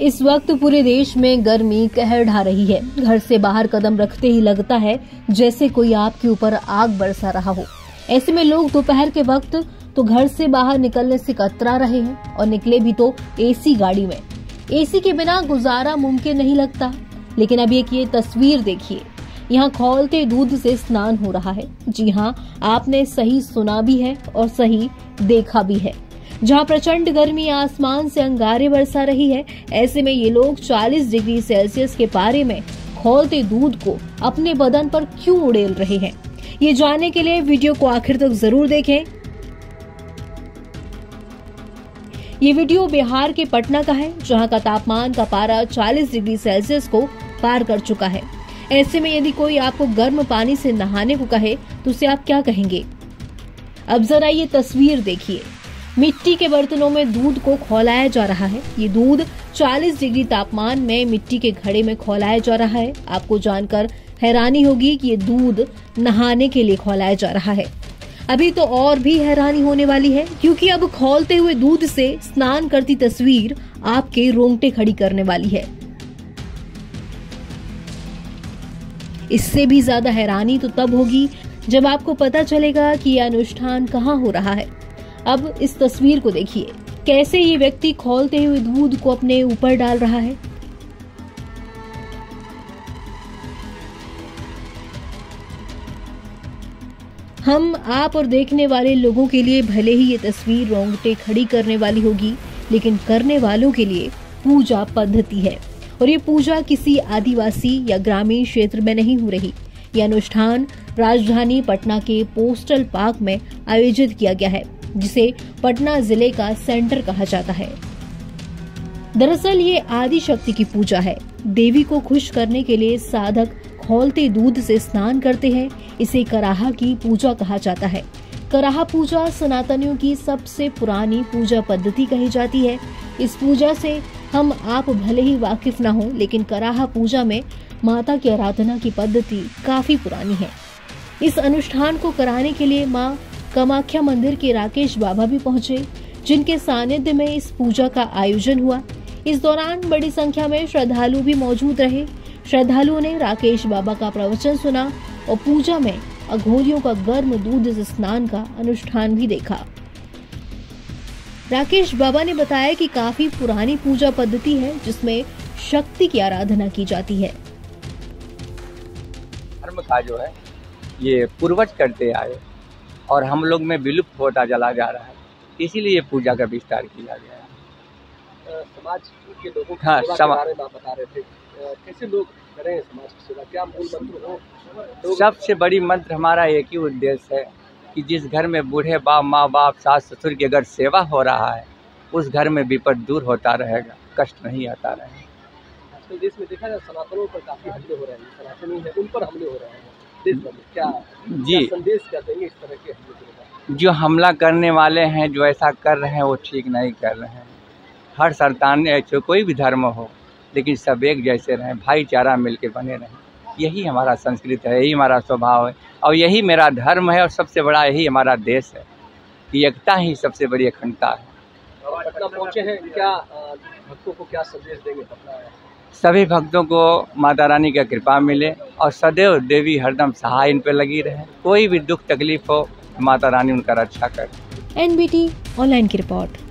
इस वक्त पूरे देश में गर्मी कहर ढा रही है। घर से बाहर कदम रखते ही लगता है जैसे कोई आपके ऊपर आग बरसा रहा हो। ऐसे में लोग दोपहर के वक्त तो घर से बाहर निकलने से कतरा रहे हैं और निकले भी तो एसी गाड़ी में। एसी के बिना गुजारा मुमकिन नहीं लगता। लेकिन अब एक ये तस्वीर देखिए। यहाँ खौलते दूध से स्नान हो रहा है। जी हाँ आपने सही सुना भी है और सही देखा भी है। जहाँ प्रचंड गर्मी आसमान से अंगारे बरसा रही है। ऐसे में ये लोग 40 डिग्री सेल्सियस के पारे में खोलते दूध को अपने बदन पर क्यों उड़ेल रहे हैं? ये जानने के लिए वीडियो को आखिर तक ज़रूर देखें। ये वीडियो बिहार के पटना का है, जहाँ का तापमान का पारा 40 डिग्री सेल्सियस को पार कर चुका है। ऐसे में यदि कोई आपको गर्म पानी से नहाने को कहे तो उसे आप क्या कहेंगे? अब जरा ये तस्वीर देखिए। मिट्टी के बर्तनों में दूध को खौलाया जा रहा है। ये दूध 40 डिग्री तापमान में मिट्टी के घड़े में खौलाया जा रहा है। आपको जानकर हैरानी होगी कि ये दूध नहाने के लिए खौलाया जा रहा है। अभी तो और भी हैरानी होने वाली है, क्योंकि अब खोलते हुए दूध से स्नान करती तस्वीर आपके रोंगटे खड़ी करने वाली है। इससे भी ज़्यादा हैरानी तो तब होगी जब आपको पता चलेगा कि यह अनुष्ठान कहाँ हो रहा है। अब इस तस्वीर को देखिए। कैसे ये व्यक्ति खोलते हुए दूध को अपने ऊपर डाल रहा है? हम आप और देखने वाले लोगों के लिए भले ही ये तस्वीर रोंगटे खड़ी करने वाली होगी, लेकिन करने वालों के लिए पूजा पद्धति है। और ये पूजा किसी आदिवासी या ग्रामीण क्षेत्र में नहीं हो रही। ये अनुष्ठान राजधानी पटना के पोस्टल पार्क में आयोजित किया गया है। जिसे पटना ज़िले का सेंटर कहा जाता है। दरअसल ये आदि शक्ति की पूजा है। देवी को खुश करने के लिए साधक खोलते दूध से स्नान करते हैं। इसे कराहा की पूजा कहा जाता है। कराहा पूजा सनातनियों की सबसे पुरानी पूजा पद्धति कही जाती है। इस पूजा से हम आप भले ही वाकिफ न हो, लेकिन कराहा पूजा में माता की आराधना की पद्धति काफ़ी पुरानी है। इस अनुष्ठान को कराने के लिए माँ कामाख्या मंदिर के राकेश बाबा भी पहुँचे, जिनके सानिध्य में इस पूजा का आयोजन हुआ। इस दौरान बड़ी संख्या में श्रद्धालु भी मौजूद रहे। श्रद्धालुओं ने राकेश बाबा का प्रवचन सुना और पूजा में अघोरियों का गर्म दूध स्नान का अनुष्ठान भी देखा। राकेश बाबा ने बताया कि काफ़ी पुरानी पूजा पद्धति है, जिसमें शक्ति की आराधना की जाती है। धर्म का जो है, ये पूर्वज करते आए। और हम लोग में विलुप्त होता चला जा रहा है। इसीलिए पूजा का विस्तार किया गया है। समाज के लोगों हाँ, समा- बता रहे थे। कैसे लोग करें समाज की सेवा? क्या मूल मंत्र हो? सबसे बड़ी मंत्र हमारा एक ही उद्देश्य है कि जिस घर में बूढ़े बाप माँ बाप सास ससुर की अगर सेवा हो रहा है उस घर में विपद दूर होता रहेगा कष्ट नहीं आता रहेगा। आजकल देश में देखा जाए सनातनों पर काफ़ी हमले हो रहे हैं। सनातनी है उन पर हमले हो रहे हैं। देश भर में क्या जी। क्या संदेश क्या देंगे इस तरह के? जो हमला करने वाले हैं जो ऐसा कर रहे हैं वो ठीक नहीं कर रहे हैं। हर संतान ऐसे कोई भी धर्म हो लेकिन सब एक जैसे रहें भाईचारा मिल के बने रहें। यही हमारा संस्कृत है यही हमारा स्वभाव है और यही मेरा धर्म है और सबसे बड़ा यही हमारा देश है कि एकता ही सबसे बड़ी अखंडता है। पटना पहुँचे हैं क्या भक्तों को क्या संदेश देंगे पटना सभी भक्तों को माता रानी का कृपा मिले और सदैव देवी हरदम सहाय इन पर लगी रहे। कोई भी दुख तकलीफ़ हो, माता रानी उनका रक्षा करे। एनबीटी ऑनलाइन की रिपोर्ट।